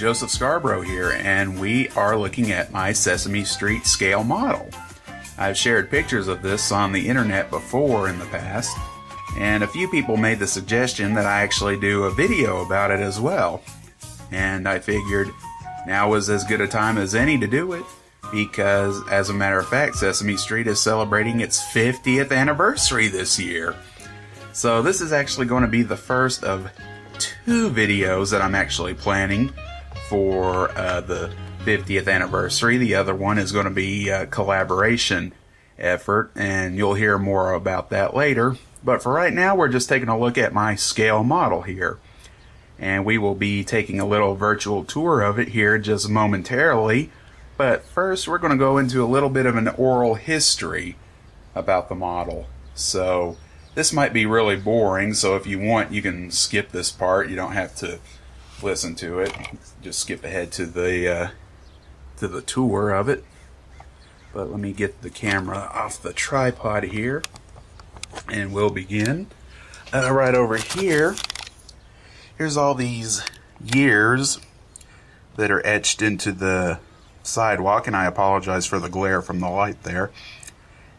Joseph Scarbrough here, and we are looking at my Sesame Street scale model. I've shared pictures of this on the internet before in the past, and a few people made the suggestion that I actually do a video about it as well. And I figured now was as good a time as any to do it, because as a matter of fact, Sesame Street is celebrating its 50th anniversary this year. So this is actually going to be the first of two videos that I'm actually planning for uh, the 50th anniversary. The other one is going to be a collaboration effort, and you'll hear more about that later. But for right now, we're just taking a look at my scale model here. And we will be taking a little virtual tour of it here just momentarily. But first, we're going to go into a little bit of an oral history about the model. So, this might be really boring, so if you want, you can skip this part. You don't have to listen to it. Just skip ahead to the uh, to the tour of it. But let me get the camera off the tripod here, and we'll begin. Uh, right over here, here's all these years that are etched into the sidewalk, and I apologize for the glare from the light there.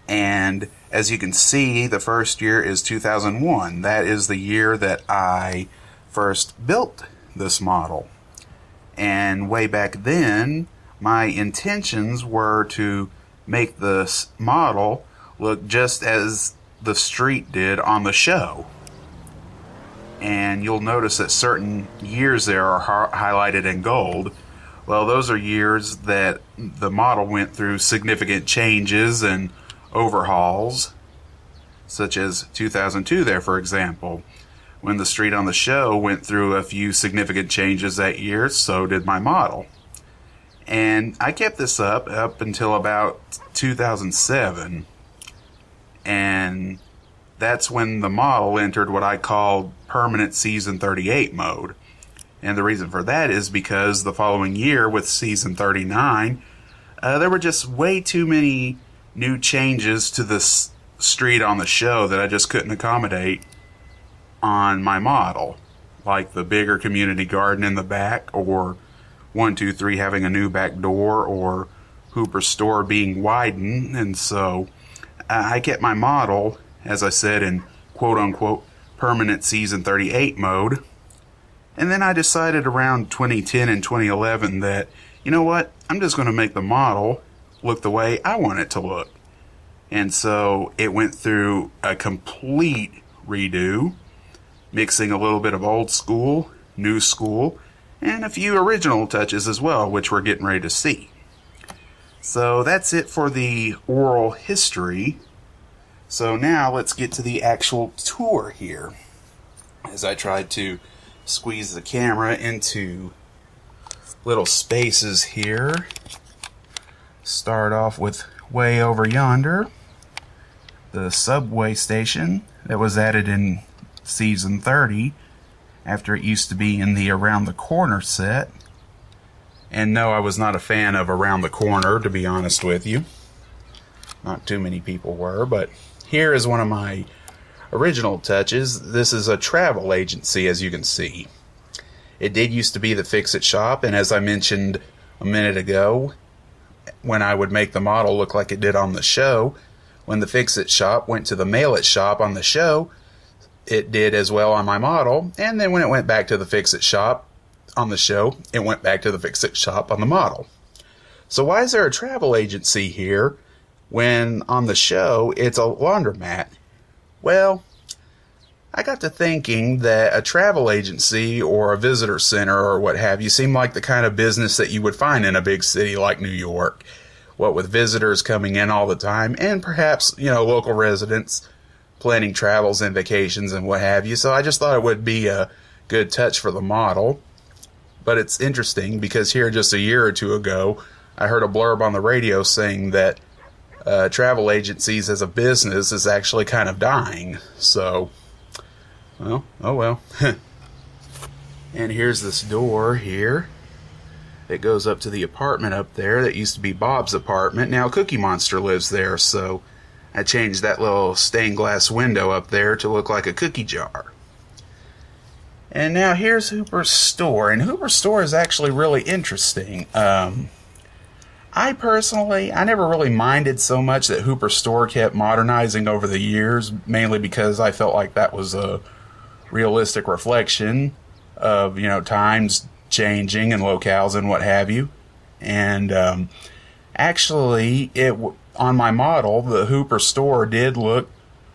And as you can see, the first year is 2001. That is the year that I first built this model. And way back then, my intentions were to make this model look just as the street did on the show. And you'll notice that certain years there are highlighted in gold. Well, those are years that the model went through significant changes and overhauls, such as 2002 there, for example. When the street on the show went through a few significant changes that year, so did my model. And I kept this up up until about 2007. And that's when the model entered what I called permanent season 38 mode. And the reason for that is because the following year, with season 39, uh, there were just way too many new changes to this street on the show that I just couldn't accommodate on my model, like the bigger community garden in the back, or 123 having a new back door, or Hooper store being widened. And so I kept my model, as I said, in quote unquote permanent season 38 mode. And then I decided around 2010 and 2011 that, you know what, I'm just going to make the model look the way I want it to look. And so it went through a complete redo, mixing a little bit of old school, new school, and a few original touches as well, which we're getting ready to see. So that's it for the oral history. So now let's get to the actual tour here. As I tried to squeeze the camera into little spaces here start off with way over yonder the subway station that was added in season 30 after it used to be in the around the corner set. And no I was not a fan of around the corner to be honest with you. Not too many people were but here is one of my original touches. This is a travel agency as you can see. It did used to be the fix it shop and as I mentioned a minute ago when I would make the model look like it did on the show. When the Fix It shop went to the Mail It shop on the show, it did as well on my model. And then when it went back to the Fix It shop on the show, it went back to the Fix It shop on the model. So why is there a travel agency here when on the show it's a laundromat? Well, I got to thinking that a travel agency or a visitor center or what have you seemed like the kind of business that you would find in a big city like New York. What with visitors coming in all the time and perhaps, you know, local residents planning travels and vacations and what have you. So I just thought it would be a good touch for the model. But it's interesting because here just a year or two ago, I heard a blurb on the radio saying that uh, travel agencies as a business is actually kind of dying. So well, oh well. and here's this door here that goes up to the apartment up there that used to be Bob's apartment. Now Cookie Monster lives there, so I changed that little stained glass window up there to look like a cookie jar. And now here's Hooper's store, and Hooper's store is actually really interesting. Um, I personally, I never really minded so much that Hooper's Store kept modernizing over the years, mainly because I felt like that was a realistic reflection of, you know, times changing and locales and what have you. And um, actually, it on my model, the Hooper Store did look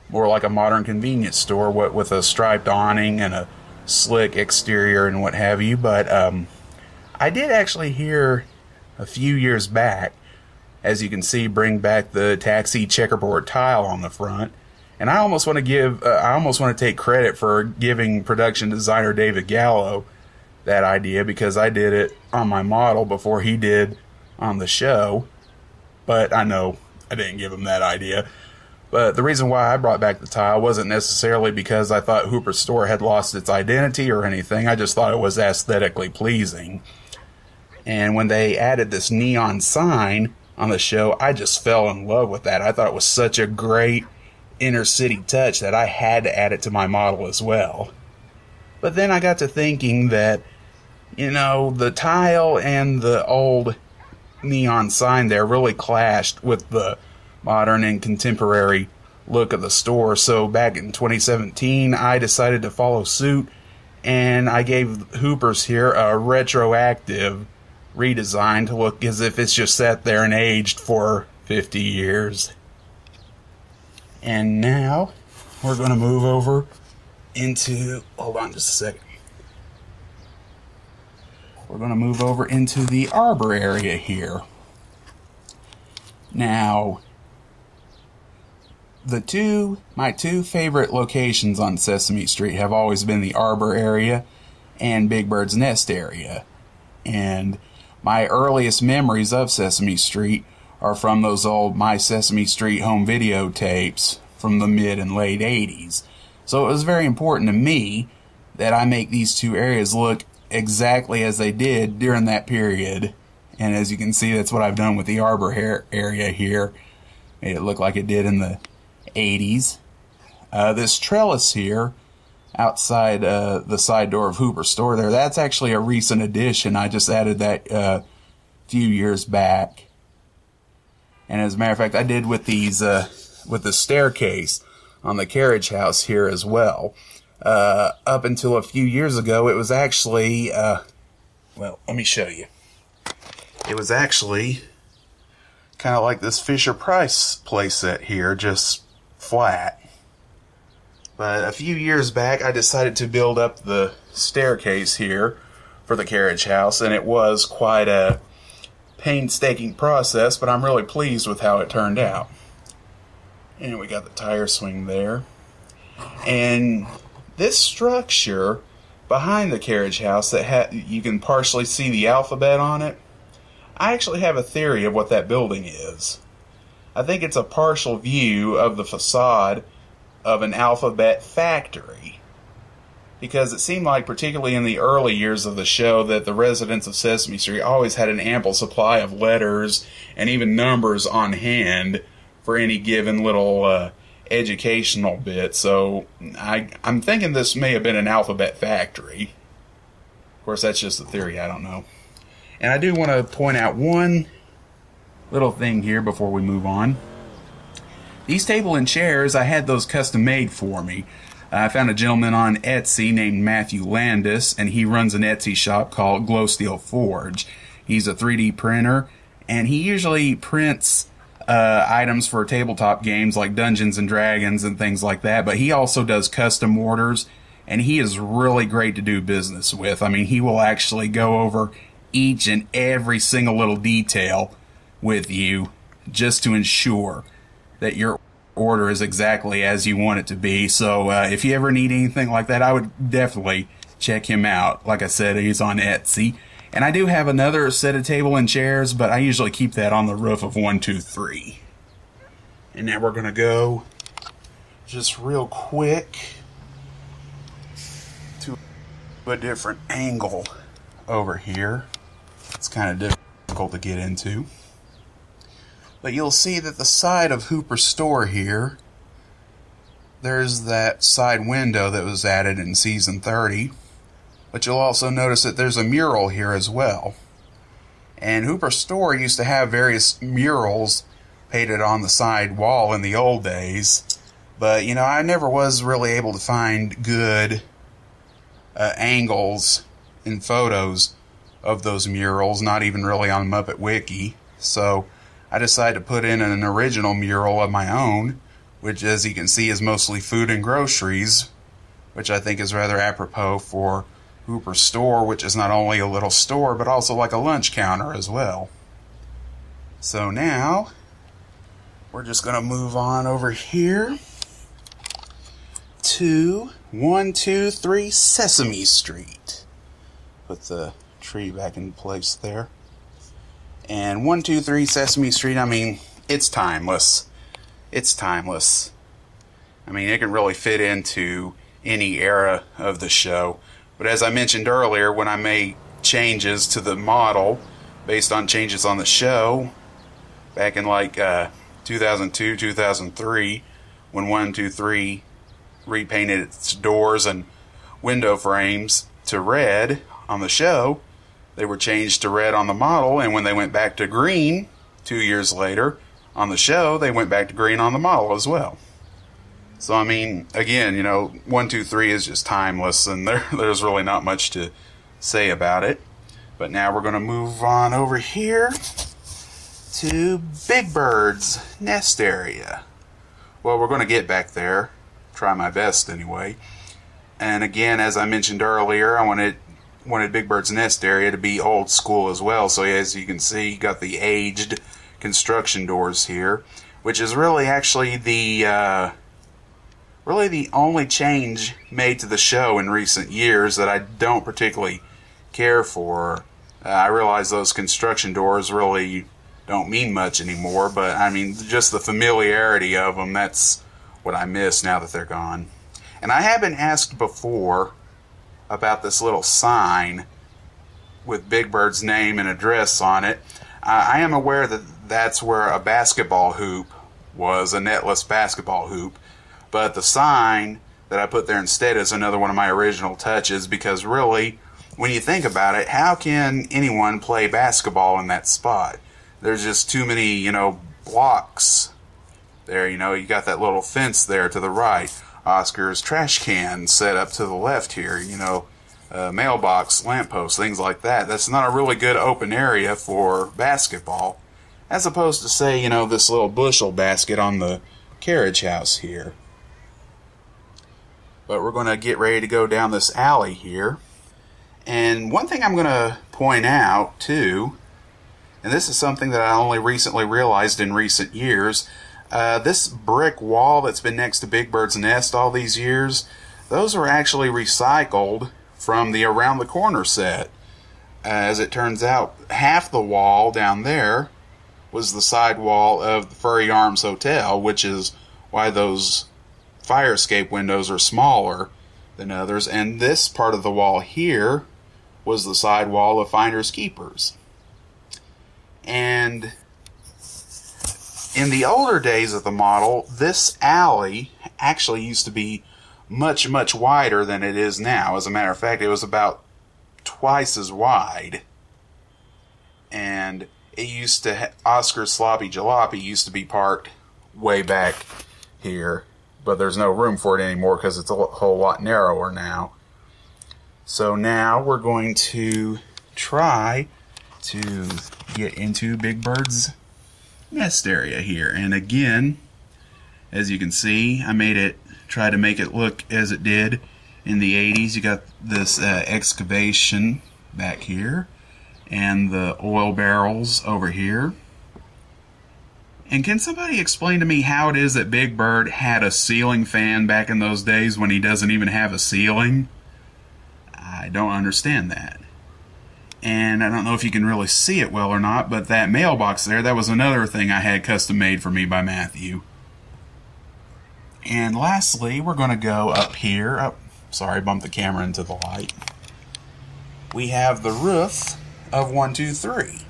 more like a modern convenience store what with a striped awning and a slick exterior and what have you. But um, I did actually hear a few years back, as you can see, bring back the taxi checkerboard tile on the front. And I almost want to give, uh, I almost want to take credit for giving production designer David Gallo that idea because I did it on my model before he did on the show. But I know I didn't give him that idea. But the reason why I brought back the tile wasn't necessarily because I thought Hooper's store had lost its identity or anything. I just thought it was aesthetically pleasing. And when they added this neon sign on the show, I just fell in love with that. I thought it was such a great inner city touch that I had to add it to my model as well. But then I got to thinking that, you know, the tile and the old neon sign there really clashed with the modern and contemporary look of the store. So back in 2017, I decided to follow suit and I gave Hoopers here a retroactive redesigned to look as if it's just sat there and aged for 50 years. And now we're going to move over into, hold on just a second. We're going to move over into the arbor area here. Now, the two, my two favorite locations on Sesame Street have always been the arbor area and Big Bird's Nest area. And my earliest memories of Sesame Street are from those old My Sesame Street home video tapes from the mid and late 80s. So it was very important to me that I make these two areas look exactly as they did during that period. And as you can see, that's what I've done with the Arbor hair area here. Made it look like it did in the 80s. Uh, this trellis here outside uh, the side door of Hooper store there. That's actually a recent addition. I just added that a uh, few years back. And as a matter of fact, I did with these uh, with the staircase on the carriage house here as well. Uh, up until a few years ago, it was actually uh, well, let me show you. It was actually kind of like this Fisher Price playset here, just flat. But a few years back, I decided to build up the staircase here for the carriage house, and it was quite a painstaking process, but I'm really pleased with how it turned out. And we got the tire swing there. And this structure behind the carriage house that ha- you can partially see the alphabet on it, I actually have a theory of what that building is. I think it's a partial view of the facade of an alphabet factory. Because it seemed like, particularly in the early years of the show, that the residents of Sesame Street always had an ample supply of letters and even numbers on hand for any given little uh, educational bit. So I, I'm thinking this may have been an alphabet factory. Of course, that's just a theory, I don't know. And I do want to point out one little thing here before we move on. These table and chairs, I had those custom made for me. I found a gentleman on Etsy named Matthew Landis, and he runs an Etsy shop called Glow Steel Forge. He's a 3D printer, and he usually prints uh, items for tabletop games like Dungeons and Dragons and things like that, but he also does custom orders, and he is really great to do business with. I mean, he will actually go over each and every single little detail with you just to ensure that your order is exactly as you want it to be. So uh, if you ever need anything like that, I would definitely check him out. Like I said, he's on Etsy. And I do have another set of table and chairs, but I usually keep that on the roof of 123. And now we're going to go just real quick to a different angle over here. It's kind of difficult to get into. But you'll see that the side of Hooper Store here, there's that side window that was added in season 30. But you'll also notice that there's a mural here as well. And Hooper Store used to have various murals painted on the side wall in the old days, but you know, I never was really able to find good uh, angles in photos of those murals, not even really on Muppet Wiki. So I decided to put in an original mural of my own, which, as you can see, is mostly food and groceries, which I think is rather apropos for Hooper Store, which is not only a little store, but also like a lunch counter as well. So now, we're just going to move on over here to 123 Sesame Street. Put the tree back in place there. And 123 Sesame Street, I mean, it's timeless. It's timeless. I mean, it can really fit into any era of the show. But as I mentioned earlier, when I made changes to the model based on changes on the show back in like uh, 2002, 2003, when 123 repainted its doors and window frames to red on the show, they were changed to red on the model, and when they went back to green two years later on the show, they went back to green on the model as well. So I mean, again, you know, one, two, three is just timeless, and there, there's really not much to say about it. But now we're going to move on over here to Big Bird's nest area. Well, we're going to get back there. Try my best anyway. And again, as I mentioned earlier, I wanted wanted Big Bird's nest area to be old school as well. So as you can see, you got the aged construction doors here, which is really actually the uh, really the only change made to the show in recent years that I don't particularly care for. Uh, I realize those construction doors really don't mean much anymore, but I mean, just the familiarity of them, that's what I miss now that they're gone. And I have been asked before about this little sign with Big Bird's name and address on it. I am aware that that's where a basketball hoop was, a netless basketball hoop. But the sign that I put there instead is another one of my original touches because really, when you think about it, how can anyone play basketball in that spot? There's just too many, you know, blocks there. You know, you got that little fence there to the right. Oscar's trash can set up to the left here, you know, uh, mailbox, lamppost, things like that. That's not a really good open area for basketball, as opposed to, say, you know, this little bushel basket on the carriage house here. But we're going to get ready to go down this alley here. And one thing I'm going to point out, too, and this is something that I only recently realized in recent years, uh, this brick wall that's been next to Big Bird's nest all these years, those are actually recycled from the Around the Corner set. As it turns out, half the wall down there was the side wall of the Furry Arms Hotel, which is why those fire escape windows are smaller than others. And this part of the wall here was the side wall of Finders Keepers. And in the older days of the model, this alley actually used to be much, much wider than it is now. As a matter of fact, it was about twice as wide. And it used to, ha- Oscar's Sloppy Jalopy used to be parked way back here, but there's no room for it anymore because it's a whole lot narrower now. So now we're going to try to get into Big Bird's nest area here. And again, as you can see, I made it, try to make it look as it did in the 80s. You got this uh, excavation back here and the oil barrels over here. And can somebody explain to me how it is that Big Bird had a ceiling fan back in those days when he doesn't even have a ceiling? I don't understand that and I don't know if you can really see it well or not, but that mailbox there, that was another thing I had custom made for me by Matthew. And lastly, we're going to go up here. Oh, sorry, bump the camera into the light. We have the roof of 123.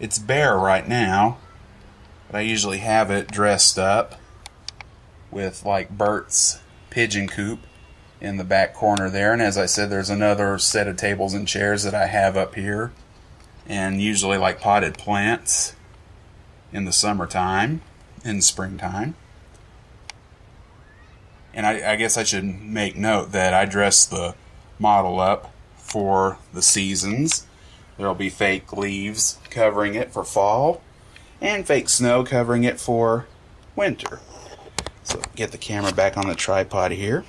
It's bare right now, but I usually have it dressed up with like Bert's pigeon coop in the back corner there. And as I said, there's another set of tables and chairs that I have up here. And usually like potted plants in the summertime, in springtime. And I, I guess I should make note that I dress the model up for the seasons. There'll be fake leaves covering it for fall and fake snow covering it for winter. So get the camera back on the tripod here.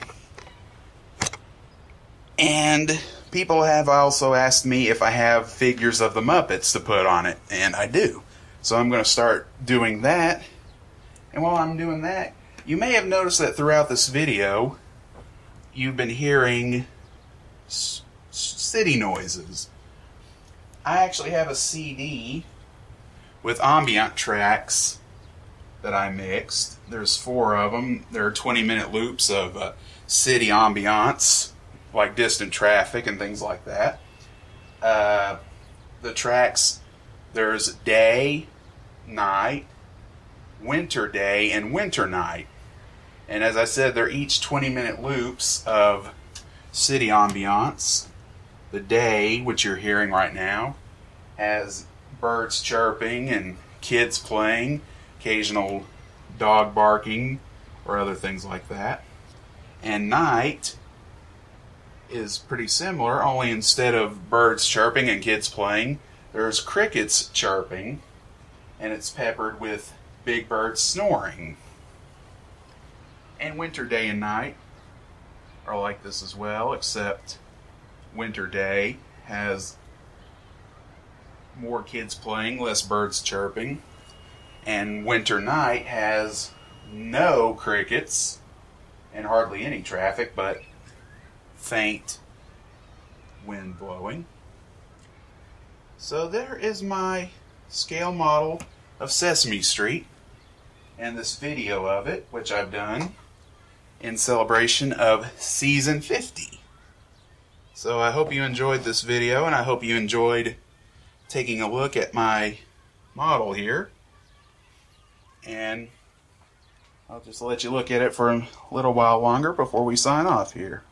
And people have also asked me if I have figures of the Muppets to put on it, and I do. So I'm going to start doing that. And while I'm doing that, you may have noticed that throughout this video, you've been hearing city noises. I actually have a CD with ambient tracks that I mixed. There's four of them. There are 20 minute loops of uh, city ambiance, like distant traffic and things like that. Uh, the tracks, there's day, night, winter day, and winter night. And as I said, they're each 20 minute loops of city ambiance. The day, which you're hearing right now, has birds chirping and kids playing, occasional dog barking, or other things like that. And night is pretty similar, only instead of birds chirping and kids playing, there's crickets chirping, and it's peppered with Big Bird's snoring. And winter day and night are like this as well, except winter day has more kids playing, less birds chirping, and winter night has no crickets and hardly any traffic, but faint wind blowing. So there is my scale model of Sesame Street and this video of it, which I've done in celebration of season 50. So I hope you enjoyed this video and I hope you enjoyed taking a look at my model here. And I'll just let you look at it for a little while longer before we sign off here.